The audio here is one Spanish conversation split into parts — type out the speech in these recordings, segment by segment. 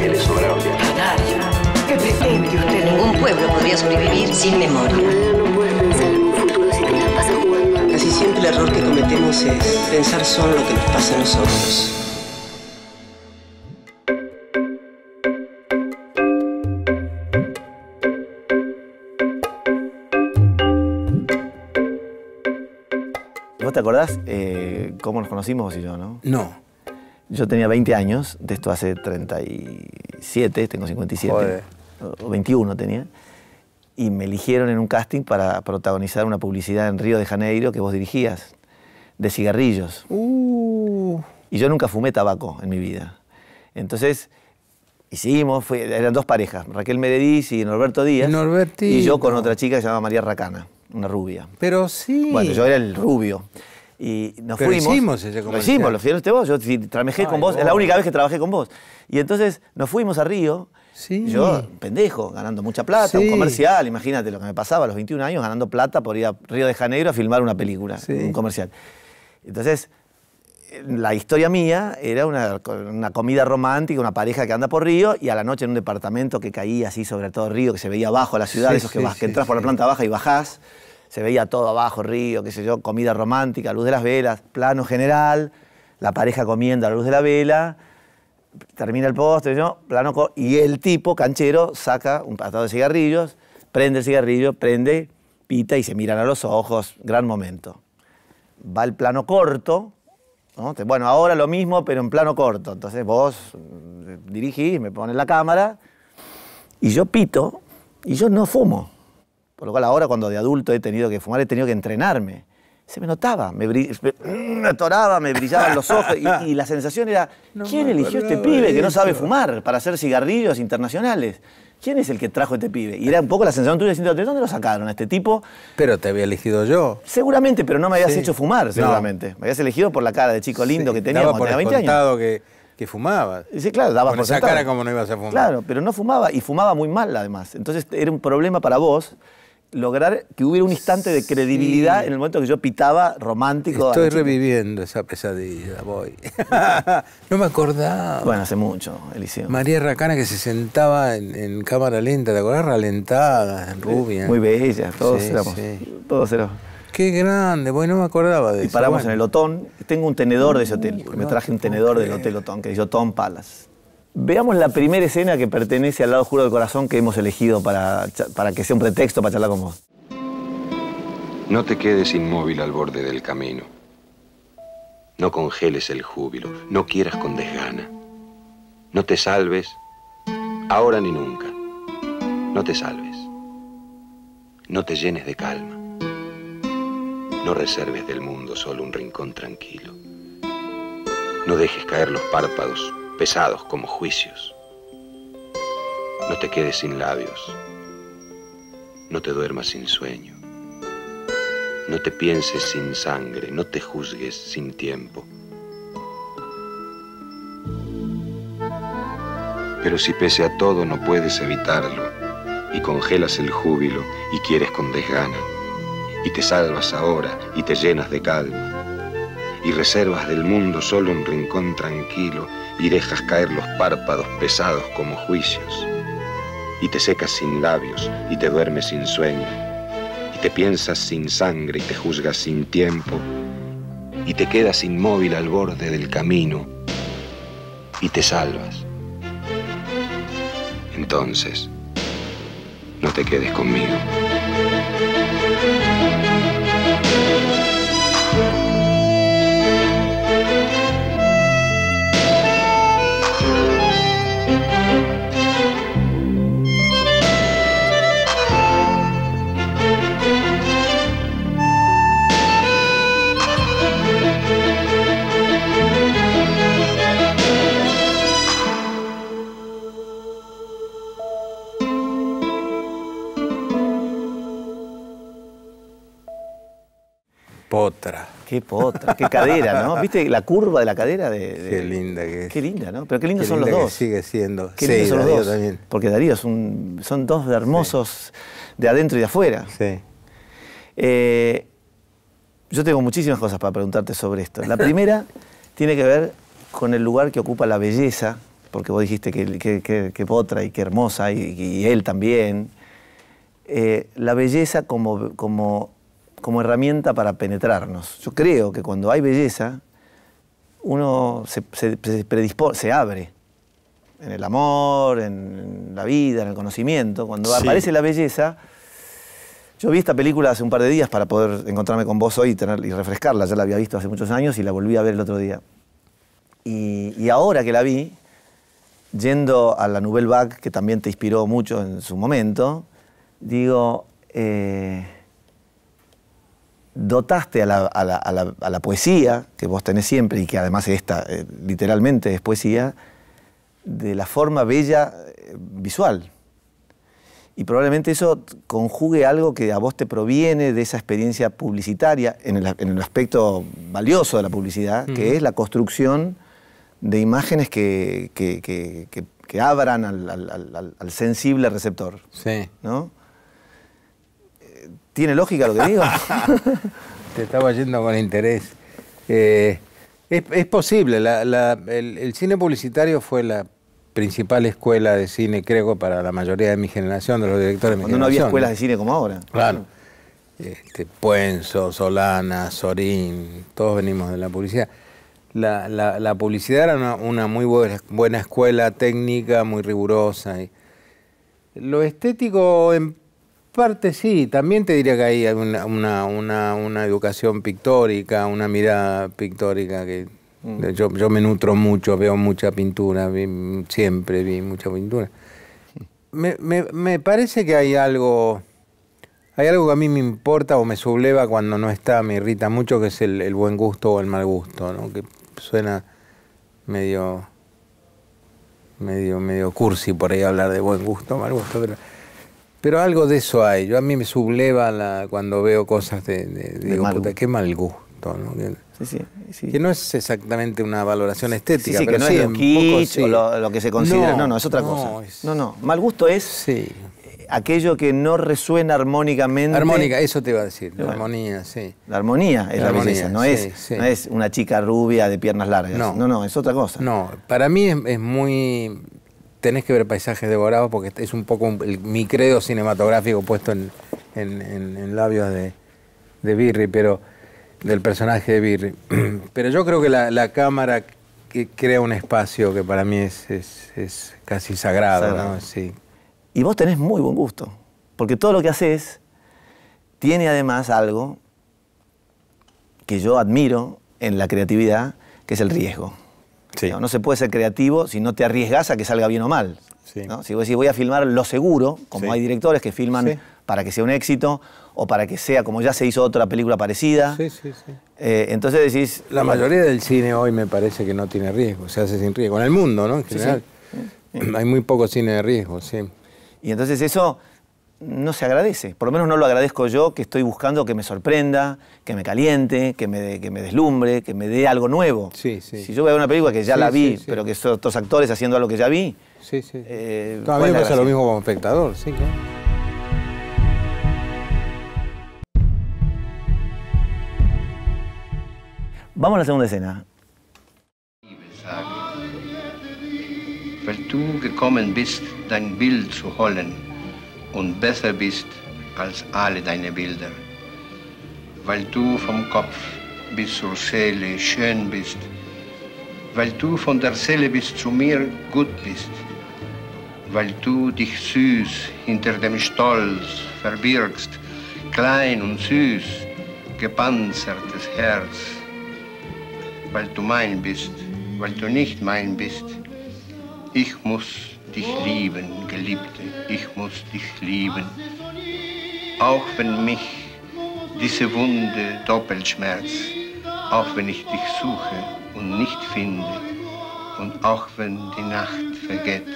le sobraron de Canario. ¿Qué pretende usted? Ningún pueblo podría sobrevivir sin memoria. No puedes pensar en un futuro si te la pasas jugando. Casi siempre el error que cometemos es pensar solo lo que nos pasa a nosotros. ¿Vos te acordás eh, cómo nos conocimos vos y yo, no? No. Yo tenía 20 años, de esto hace 37, tengo 57, Joder. o 21 tenía, y me eligieron en un casting para protagonizar una publicidad en Río de Janeiro que vos dirigías, de cigarrillos. Uh, Y yo nunca fumé tabaco en mi vida. Entonces, hicimos, fue- eran dos parejas, Raquel Merediz y Norberto Díaz. Norbertito. Y yo con otra chica que se llama María Racana, una rubia. pero sí. Bueno, yo era el rubio. Y nos Pero fuimos. hicimos ese Lo comercial. hicimos, lo firmaste vos. Yo sí, trabajé Ay, con vos. Es la única vez que trabajé con vos. Y entonces nos fuimos a Río. Sí. Yo, pendejo, ganando mucha plata, Sí. un comercial. Imagínate lo que me pasaba a los 21 años ganando plata por ir a Río de Janeiro a filmar una película, Sí. un comercial. Entonces, la historia mía era una, una comida romántica, una pareja que anda por Río y a la noche en un departamento que caía así sobre todo Río, que se veía abajo la ciudad, Sí, esos que, sí, vas- que sí, entras por la planta baja y bajás, se veía todo abajo, Río, qué sé yo, comida romántica, luz de las velas, plano general, la pareja comiendo a la luz de la vela, termina el postre, ¿no? plano y el tipo, canchero, saca un patado de cigarrillos, prende el cigarrillo, prende, pita y se miran a los ojos, gran momento. Va el plano corto, ¿no? Bueno, ahora lo mismo, pero en plano corto. Entonces vos mm, dirigís, me pones la cámara y yo pito y yo no fumo. Por lo cual ahora cuando de adulto he tenido que fumar, he tenido que entrenarme. Se me notaba, me, bri- me- atoraba, me brillaban los ojos y, y la sensación era, No ¿quién eligió este pibe que no sabe fumar para hacer cigarrillos internacionales? ¿Quién es el que trajo este pibe? Y era un poco la sensación tuya diciendo, ¿de dónde lo sacaron a este tipo? Pero te había elegido yo. Seguramente, pero no me habías Sí. hecho fumar, No. seguramente. Me habías elegido por la cara de chico lindo Sí, que tenía daba cuando por tenía 20 años. que, que fumabas. Y Sí, claro, dabas Con por esa sentado. cara como no ibas a fumar. Claro, pero no fumaba y fumaba muy mal además. Entonces era un problema para vos lograr que hubiera un instante de credibilidad Sí. en el momento que yo pitaba romántico. Estoy reviviendo esa pesadilla, voy. no me acordaba. Bueno, hace mucho, Eliseo. María Racana que se sentaba en, en cámara lenta, ¿te acordás? Ralentada, rubia. Muy bella, todos Sí, éramos. sí. Todos éramos. Qué grande, bueno, no me acordaba de Y eso. paramos bueno. en el Otón. Tengo un tenedor de ese hotel. Uh, me no traje un tenedor del. Hotel Otón, que dice Otón Palace. Veamos la primera escena que pertenece al lado oscuro del corazón que hemos elegido para, para que sea un pretexto para charlar con vos. No te quedes inmóvil al borde del camino. No congeles el júbilo, no quieras con desgana. No te salves, ahora ni nunca. No te salves. No te llenes de calma. No reserves del mundo solo un rincón tranquilo. No dejes caer los párpados, pesados como juicios. No te quedes sin labios. No te duermas sin sueño. No te pienses sin sangre, no te juzgues sin tiempo. Pero si pese a todo no puedes evitarlo, y congelas el júbilo y quieres con desgana, y te salvas ahora y te llenas de calma, y reservas del mundo solo un rincón tranquilo y dejas caer los párpados pesados como juicios, y te secas sin labios y te duermes sin sueño, y te piensas sin sangre y te juzgas sin tiempo, y te quedas inmóvil al borde del camino, y te salvas. Entonces, no te quedes conmigo. Potra. Qué potra, qué cadera, ¿no? ¿Viste la curva de la cadera? De, de- Qué linda que es. Qué linda, ¿no? Pero qué lindos Qué son los que dos. sigue siendo. Qué Sí, lindos son los dos. también. Porque Darío es un- son dos hermosos de adentro y de afuera. Sí. Eh, yo tengo muchísimas cosas para preguntarte sobre esto. La primera tiene que ver con el lugar que ocupa la belleza porque vos dijiste que, que, que- que potra y que hermosa, y, y él también, eh, la belleza como, como, como herramienta para penetrarnos. Yo creo que cuando hay belleza, uno se, se, se predispone, se abre en el amor, en la vida, en el conocimiento. Cuando Sí. aparece la belleza, yo vi esta película hace un par de días para poder encontrarme con vos hoy y, tener, y refrescarla. Ya la había visto hace muchos años y la volví a ver el otro día. Y, y ahora que la vi, yendo a la Nouvelle Vague, que también te inspiró mucho en su momento, digo, eh, dotaste a la, a la- a la- a la poesía, que vos tenés siempre y que además esta eh, literalmente es poesía, de la forma bella eh, visual. Y probablemente eso conjugue algo que a vos te proviene de esa experiencia publicitaria en el, en el aspecto valioso de la publicidad, que es la construcción de imágenes que, que- que- abran al, al- al- al- al sensible receptor. Sí. ¿no? ¿Tiene lógica lo que digo? Te estaba yendo con interés. Eh, es, es posible, la- la- el, el cine publicitario fue la principal escuela de cine, creo, para la mayoría de mi generación, de los directores de mi Cuando no había escuelas de cine como ahora. Claro. Este, Puenzo, Solana, Sorín, todos venimos de la publicidad. La, la- la publicidad era una, una muy buena, buena escuela técnica, muy rigurosa. y- lo estético, en parte sí, también te diría que hay una, una, una- una educación pictórica, una mirada pictórica que yo, yo me nutro mucho, veo mucha pintura, vi- siempre vi mucha pintura. Me, me- me parece que hay algo, hay algo que a mí me importa o me subleva cuando no está, me irrita mucho, que es el, el buen gusto o el mal gusto, ¿no? que suena medio medio, medio cursi por ahí hablar de buen gusto, mal gusto, pero, pero algo de eso hay. Yo a mí me subleva la, cuando veo cosas de, de- digo, mal puta, qué mal gusto, ¿no? Que, Sí, sí, sí. que no es exactamente una valoración estética, sí, pero que no sí, es lo poco kitsch sí. o lo, lo que se considera. No, no, es otra no, cosa. es- No, no. Mal gusto es Sí. eh, aquello que no resuena armónicamente. Armónica, eso te iba a decir, la armonía, sí. La armonía es La la, armonía, belleza, no, sí, es, sí. no es una chica rubia de piernas largas. No. No, no, es otra cosa. No, para mí es, es muy... Tenés que ver paisajes devorados porque es un poco un- el- mi credo cinematográfico puesto en, en- en- en labios de, de Birri, pero del personaje de Birri. Pero yo creo que la, la cámara que crea un espacio que para mí es, es- es casi sagrado, Sagrado. ¿no? Sí. Y vos tenés muy buen gusto. Porque todo lo que haces tiene además algo que yo admiro en la creatividad, que es el riesgo. Sí. No, No se puede ser creativo si no te arriesgas a que salga bien o mal. Sí. ¿no? Si vos decís, voy a filmar lo seguro, como Sí. hay directores que filman Sí. para que sea un éxito, o para que sea como ya se hizo otra película parecida. Sí, sí, sí. Eh, entonces decís... La bueno, mayoría del cine hoy me parece que no tiene riesgo, se hace sin riesgo. En el mundo, ¿no? En Sí, general. Hay muy poco cine de riesgo, sí. Y entonces eso no se agradece. Por lo menos no lo agradezco yo, que estoy buscando que me sorprenda, que me caliente, que me, que me deslumbre, que me dé algo nuevo. Sí, sí. Si yo veo una película que ya Sí, la vi, sí, sí. pero que son otros actores haciendo algo que ya vi, Sí, sí. eh, No, a ¿cuál mí me pasa lo mismo como espectador, sí, claro. Vamos a la segunda escena. Weil du gekommen bist, dein Bild zu holen und besser bist als alle deine Bilder. Weil du vom Kopf bis zur Seele schön bist. Weil du von der Seele bis zu mir gut bist. Weil du dich süß hinter dem Stolz verbirgst, klein und süß, gepanzertes Herz weil du mein bist, weil du nicht mein bist. Ich muss dich lieben, Geliebte, ich muss dich lieben. Auch wenn mich diese Wunde doppelt schmerzt, auch wenn ich dich suche und nicht finde, und auch wenn die Nacht vergeht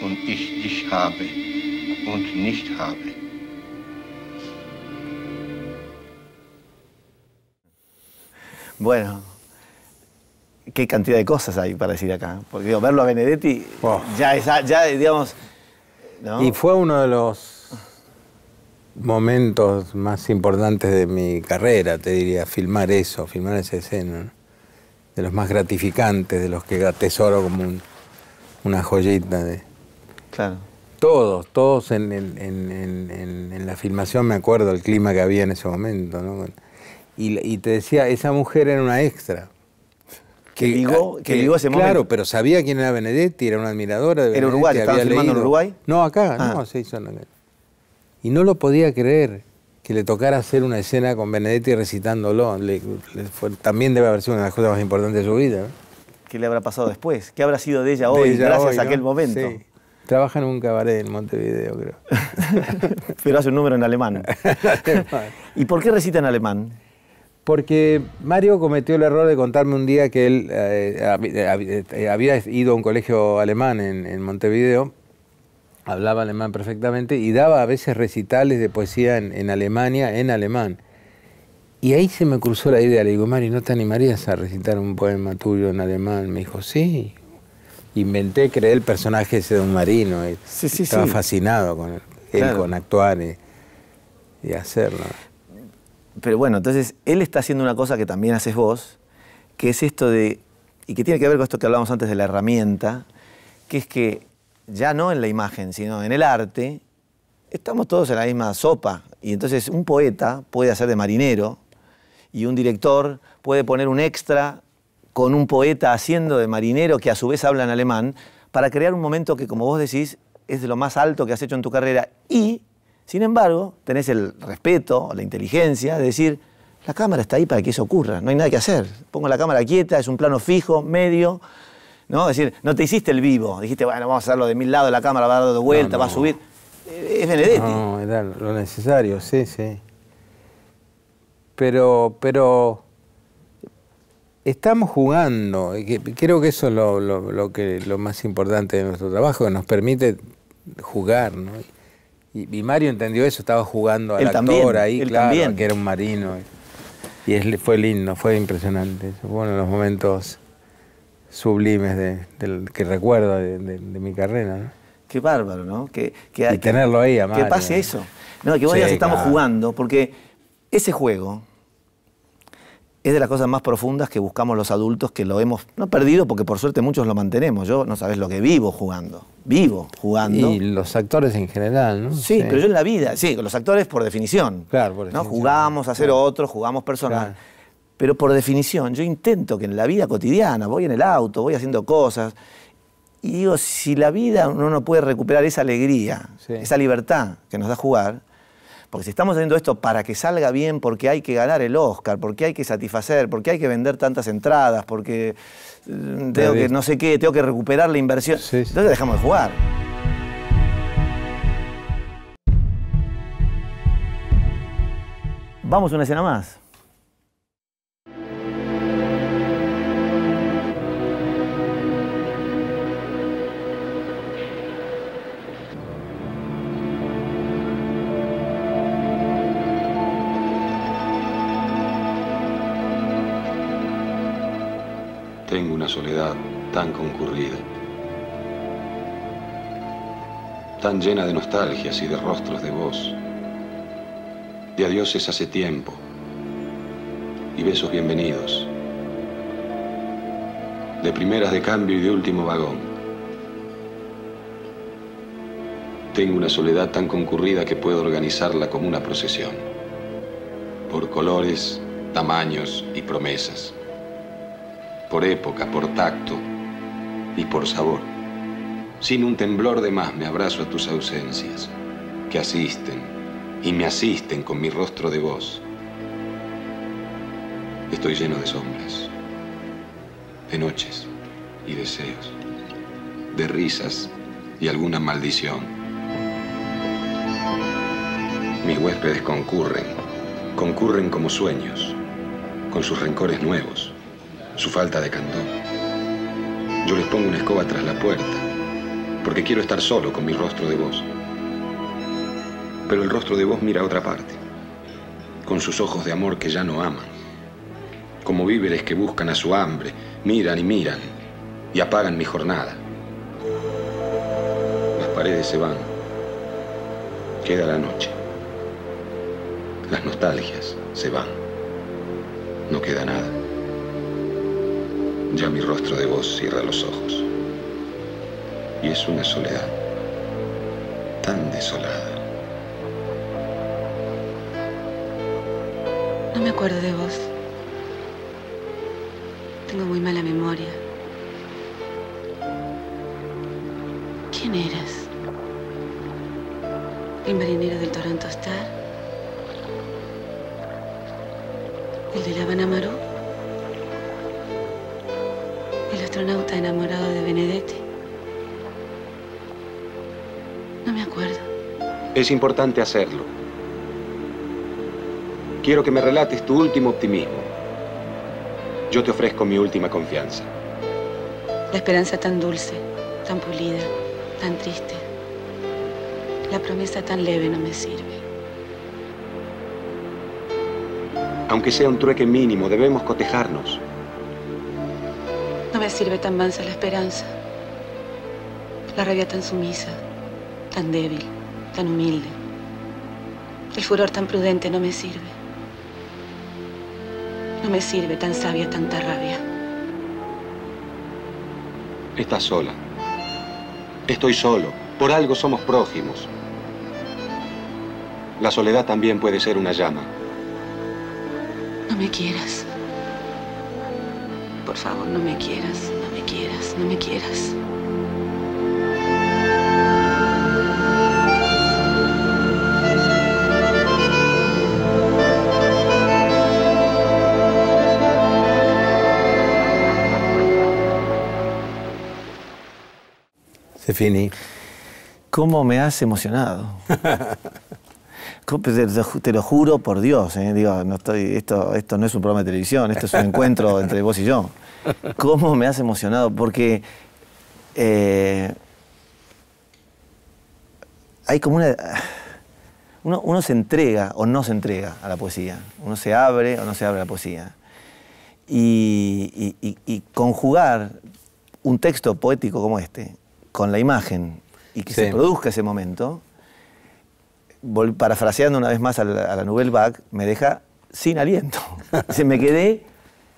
und ich dich habe und nicht habe. Bueno, qué cantidad de cosas hay para decir acá. Porque digo, verlo a Benedetti Oh. ya es, ya digamos... ¿no? Y fue uno de los momentos más importantes de mi carrera, te diría, filmar eso, filmar esa escena. ¿no? De los más gratificantes, de los que atesoro como un, una joyita de... Claro. Todos, todos en, en- en- en- en- en la filmación me acuerdo el clima que había en ese momento, ¿no? Y, y te decía, esa mujer era una extra. Que ligó- que ese Claro, momento. pero sabía quién era Benedetti, era una admiradora de ¿Era Benedetti. uruguaya? ¿Estaban había filmando en Uruguay? No, acá, Ah. no, se hizo en. Y no lo podía creer que le tocara hacer una escena con Benedetti recitándolo. Le- le fue- también debe haber sido una de las cosas más importantes de su vida. ¿no? ¿Qué le habrá pasado después? ¿Qué habrá sido de ella hoy, De ella gracias hoy, a aquel momento? Sí. Trabaja en un cabaret en Montevideo, creo. Pero hace un número en alemán. ¿Y por qué recita en alemán? Porque Mario cometió el error de contarme un día que él eh, hab- eh, había ido a un colegio alemán en, en Montevideo, hablaba alemán perfectamente y daba a veces recitales de poesía en, en Alemania en alemán. Y ahí se me cruzó la idea, le digo, Mario, ¿no te animarías a recitar un poema tuyo en alemán? Me dijo, sí. Inventé, creé el personaje ese de un marino. Sí, sí, estaba sí. fascinado con él, Claro. con actuar y, y hacerlo. Pero bueno, entonces él está haciendo una cosa que también haces vos, que es esto de, y que tiene que ver con esto que hablábamos antes de la herramienta, que es que ya no en la imagen, sino en el arte, estamos todos en la misma sopa. Y entonces un poeta puede hacer de marinero y un director puede poner un extra con un poeta haciendo de marinero que a su vez habla en alemán para crear un momento que, como vos decís, es de lo más alto que has hecho en tu carrera. Y, sin embargo, tenés el respeto, la inteligencia de decir, la cámara está ahí para que eso ocurra, no hay nada que hacer. Pongo la cámara quieta, es un plano fijo, medio. ¿no? Es decir, no te hiciste el vivo, dijiste, bueno, vamos a hacerlo de mil lados, la cámara va a dar de vuelta, No, va a subir. Eh, Es Benedetti. No, era lo necesario, sí, sí. Pero, pero estamos jugando. y Creo que eso es lo, lo- lo que, lo más importante de nuestro trabajo, que nos permite jugar, ¿no? Y, y Mario entendió eso, estaba jugando al Él actor también, ahí, él claro, también. que era un marino. Y es- fue lindo, fue impresionante. Fue uno de los momentos sublimes de, que recuerdo de, mi carrera, ¿no? Qué bárbaro, ¿no? Que, que, Y que- tenerlo ahí a Que Mario. pase eso. No, que vos Sí, digas estamos jugando, porque ese juego es de las cosas más profundas que buscamos los adultos, que lo hemos, no perdido, porque por suerte muchos lo mantenemos. Yo no sabes lo que vivo jugando. Vivo jugando. Y los actores en general, ¿no? Sí, pero yo en la vida, sí, los actores por definición. Claro, por ¿no? definición. Jugamos a hacer otro, jugamos personal. Claro. Pero por definición, yo intento que en la vida cotidiana, voy en el auto, voy haciendo cosas, y digo, si la vida uno no puede recuperar esa alegría, Sí. esa libertad que nos da jugar, porque si estamos haciendo esto para que salga bien, porque hay que ganar el Oscar, porque hay que satisfacer, porque hay que vender tantas entradas, porque eh, tengo que no sé qué, tengo que recuperar la inversión, Sí, sí. entonces dejamos de jugar. Vamos a una escena más. Una soledad tan concurrida, tan llena de nostalgias y de rostros de voz, de adioses hace tiempo. Y besos bienvenidos, de primeras de cambio y de último vagón. Tengo una soledad tan concurrida que puedo organizarla como una procesión, por colores, tamaños y promesas por época, por tacto y por sabor. Sin un temblor de más me abrazo a tus ausencias, que asisten y me asisten con mi rostro de voz. Estoy lleno de sombras, de noches y deseos, de risas y alguna maldición. Mis huéspedes concurren, concurren como sueños, con sus rencores nuevos su falta de candor. Yo les pongo una escoba tras la puerta, porque quiero estar solo con mi rostro de voz. Pero el rostro de voz mira a otra parte, con sus ojos de amor que ya no aman, como víveres que buscan a su hambre, miran y miran y apagan mi jornada. Las paredes se van, queda la noche. Las nostalgias se van, no queda nada. Ya mi rostro de voz cierra los ojos. Y es una soledad tan desolada. No me acuerdo de vos. Tengo muy mala memoria. ¿Quién eras? ¿El marinero del Toronto Star? ¿El de la Habana Maru? Astronauta enamorado de Benedetti? No me acuerdo. Es importante hacerlo. Quiero que me relates tu último optimismo. Yo te ofrezco mi última confianza. La esperanza tan dulce, tan pulida, tan triste. La promesa tan leve no me sirve. Aunque sea un trueque mínimo, debemos cotejarnos. No me sirve tan mansa la esperanza. La rabia tan sumisa, tan débil, tan humilde. El furor tan prudente no me sirve. No me sirve tan sabia tanta rabia. Estás sola. Estoy solo. Por algo somos prójimos. La soledad también puede ser una llama. No me quieras. Por favor, no me quieras, no me quieras, no me quieras. Se finí. ¿Cómo me has emocionado? ¿Cómo- Te, lo juro por Dios, ¿eh? Digo, no estoy, esto, esto no es un programa de televisión, esto es un encuentro entre vos y yo. ¿Cómo me has emocionado? Porque eh, hay como una... Uno, uno se entrega o no se entrega a la poesía. Uno se abre o no se abre a la poesía. Y, y- y- y conjugar un texto poético como este con la imagen y que se produzca ese momento, parafraseando una vez más a la, a la Nouvelle Vague, me deja sin aliento. Se me quedé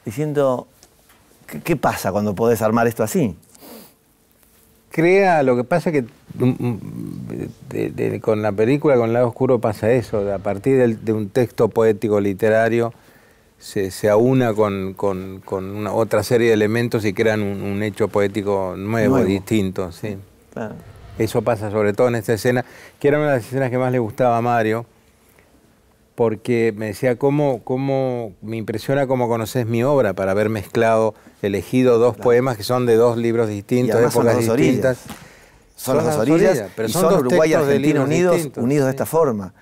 diciendo, ¿qué, qué pasa cuando podés armar esto así? Crea, lo que pasa que mm, mm, de- de- con la película, con Lado Oscuro pasa eso, a partir del- de un texto poético literario se, se aúna con, con- con una otra serie de elementos y crean un, un hecho poético nuevo, Nuevo. distinto, sí. Claro. Eso pasa sobre todo en esta escena, que era una de las escenas que más le gustaba a Mario, porque me decía, ¿cómo, cómo me impresiona cómo conoces mi obra para haber mezclado, elegido dos poemas que son de dos libros distintos, de son épocas orillas. distintas. Son, las dos orillas, pero y son son, dos Uruguay y Argentina unidos, distintos, unidos de esta forma.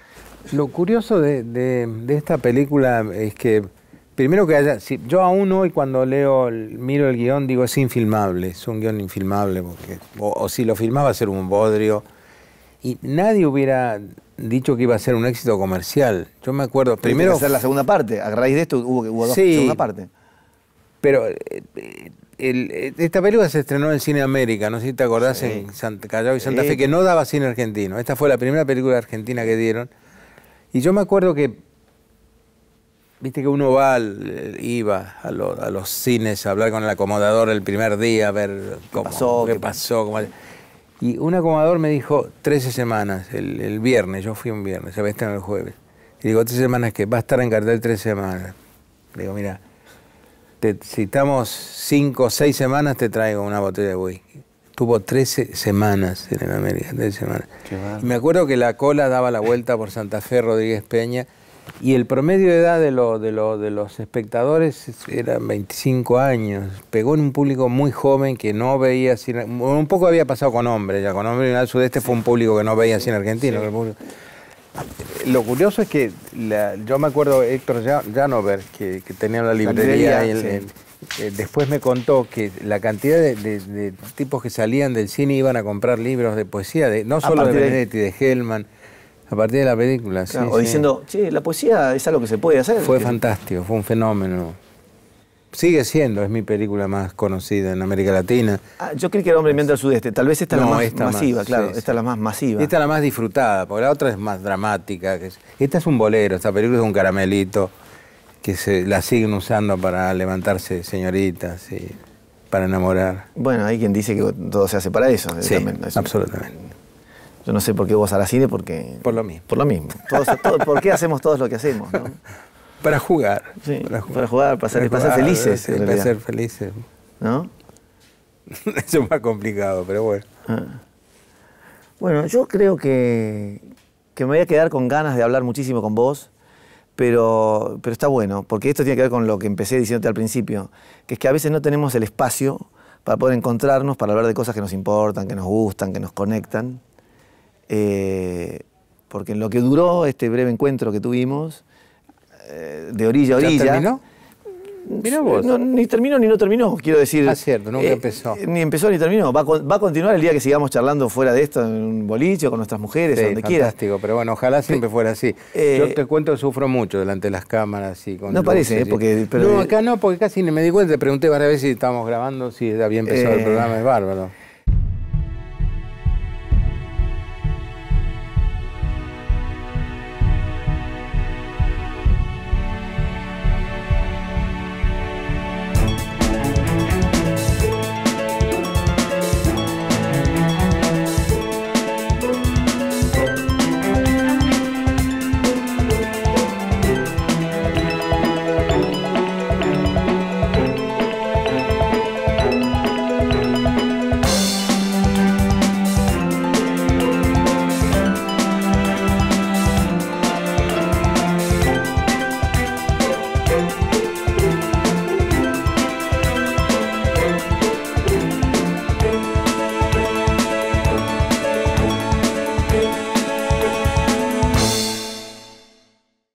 Lo curioso de, de- de esta película es que, primero que haya, si, yo aún hoy cuando leo, miro el guion, digo es infilmable, es un guion infilmable, porque, o, o si lo filmaba ser un bodrio. Y nadie hubiera dicho que iba a ser un éxito comercial. Yo me acuerdo, Primero hacer la segunda parte. A raíz de esto hubo, hubo dos Sí. segunda parte. Pero eh, eh, el- esta película se estrenó en Cine América, no sé si te acordás, Sí. en Santa, Callao y Santa Sí. Fe, que no daba cine argentino. Esta fue la primera película argentina que dieron. Y yo me acuerdo que, viste que uno va, al- iba a, lo- a los cines a hablar con el acomodador el primer día, a ver cómo, pasó? qué ¿Qué- pasó. cómo- Y un acomodador me dijo 13 semanas, el, el viernes, yo fui un viernes, se va a el jueves. Y digo, 13 semanas que va a estar en cartel 13 semanas. Le digo, mira, te- si estamos 5 o 6 semanas, te traigo una botella de whisky. Tuvo 13 semanas en el América, 13 semanas. Qué me acuerdo que la cola daba la vuelta por Santa Fe, Rodríguez Peña, y el promedio de edad de, lo- de, lo- de los espectadores era 25 años. Pegó en un público muy joven que no veía cine. Un poco había pasado con hombres, ya con hombres en el sudeste fue un público que no veía cine argentino. Lo curioso es que la- yo me acuerdo Héctor Ja- Janover, que, que tenía la librería, librería, y el- sí. el- eh, después me contó que la cantidad de, de- de tipos que salían del cine iban a comprar libros de poesía, de, no solo de- Benedetti, de Hellman, a partir de la película. sí, o sí. diciendo, che, la poesía es algo que se puede hacer. Fue Que- fantástico, fue un fenómeno. Sigue siendo, es mi película más conocida en América Latina. Ah, yo creí que era Hombre Ambiente del Sudeste. Tal vez esta es No, la más esta más, masiva, claro. sí, esta es la más masiva. Esta es la más disfrutada, porque la otra es más dramática. esta es un bolero, esta película es un caramelito que se la siguen usando para levantarse señoritas. y- para enamorar. Bueno, hay quien dice que todo se hace para eso. Sí, también, absolutamente. Yo no sé por qué vos harás cine, porque... Por lo mismo. Por lo mismo. Todos- todo- ¿Por qué hacemos todos lo que hacemos? ¿no? Para jugar. Sí, para jugar, para ser- para ser felices, sí, para ser felices. ¿No? Eso es más complicado, pero bueno. Bueno, yo creo que, que me voy a quedar con ganas de hablar muchísimo con vos, pero, pero está bueno, porque esto tiene que ver con lo que empecé diciéndote al principio, que es que a veces no tenemos el espacio para poder encontrarnos, para hablar de cosas que nos importan, que nos gustan, que nos conectan. Eh, porque en lo que duró este breve encuentro que tuvimos, eh, de orilla a ¿Ya orilla. terminó? Vos. No, ni terminó ni no terminó, quiero decir. Ah, cierto, nunca eh, empezó. Ni empezó ni terminó. Va a, con- va a continuar el día que sigamos charlando fuera de esto, en un boliche con nuestras mujeres, Sí, donde quiera. fantástico, pero bueno, ojalá siempre fuera así. Eh, Yo te cuento sufro mucho delante de las cámaras y con No parece, ¿eh? y- Porque- pero- no, acá no, porque casi ni me di cuenta. Te pregunté varias veces si estábamos grabando, si había empezado el programa, es bárbaro.